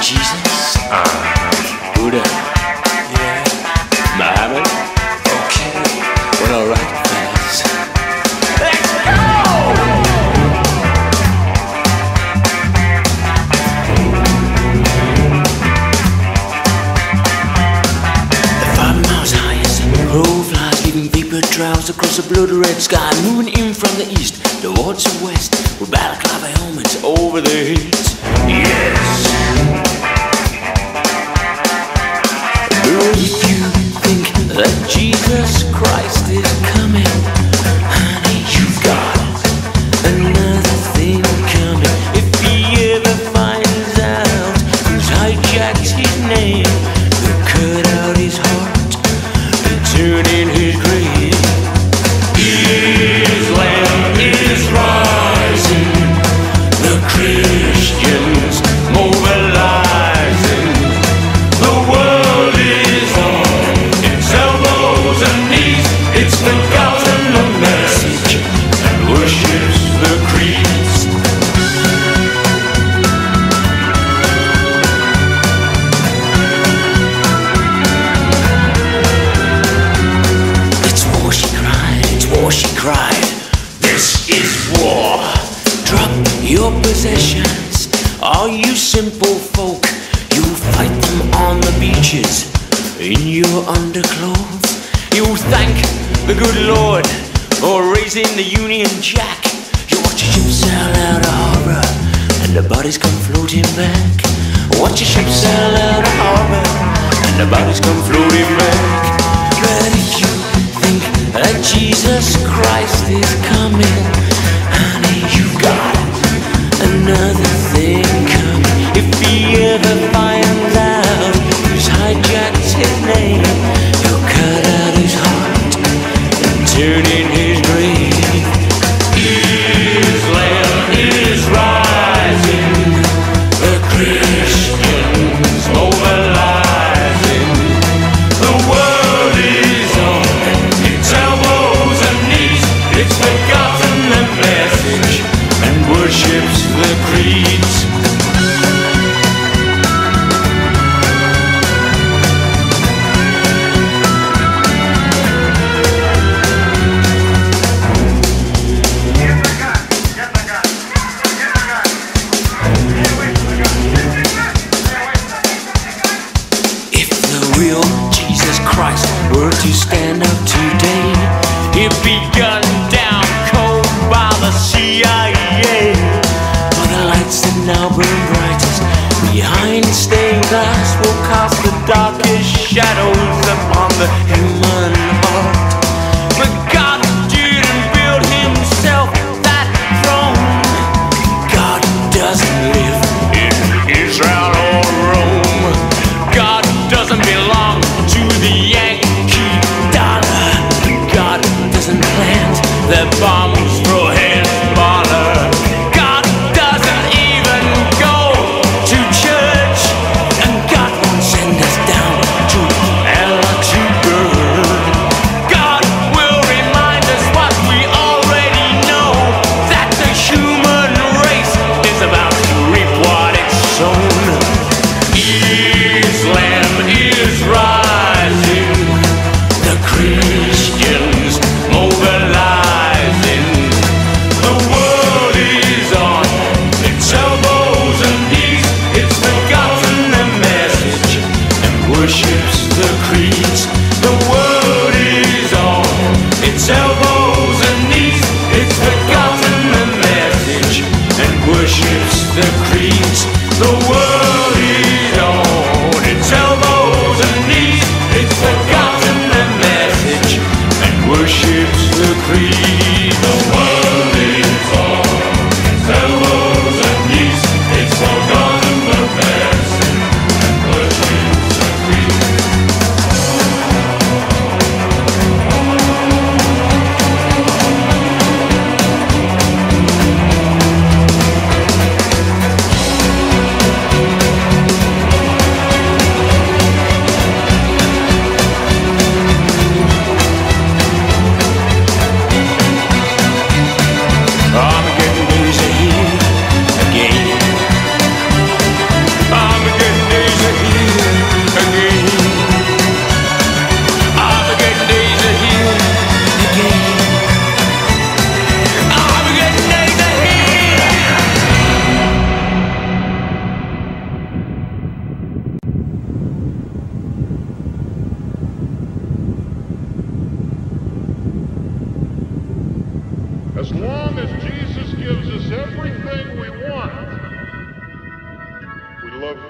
Jesus, uh, Buddha, yeah, Muhammad. Okay, well, all right. Let's go! The highest, flies leaving trails across a blood red sky, moving in from the east towards the west, with balaclava helmets over the heads. Yes. If you think that Jesus Christ is coming, war she cried. This is war. Drop your possessions, all you simple folk. You'll fight them on the beaches in your underclothes. You'll thank the good Lord for raising the Union Jack. You watch a ship sail out of harbor and the bodies come floating back. Watch a ship sail out of harbor and the bodies come floating back. You think that Jesus Christ is coming, honey, you got another thing coming. If he ever finds out who's hijacked his name, If the real Jesus Christ were to stand up today, he'd be gunned down cold by the CIA. Lights that now burn brightest behind stained glass will cast the darkest shadows upon the human heart. the world. As long as Jesus gives us everything we want, we love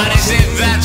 What is it that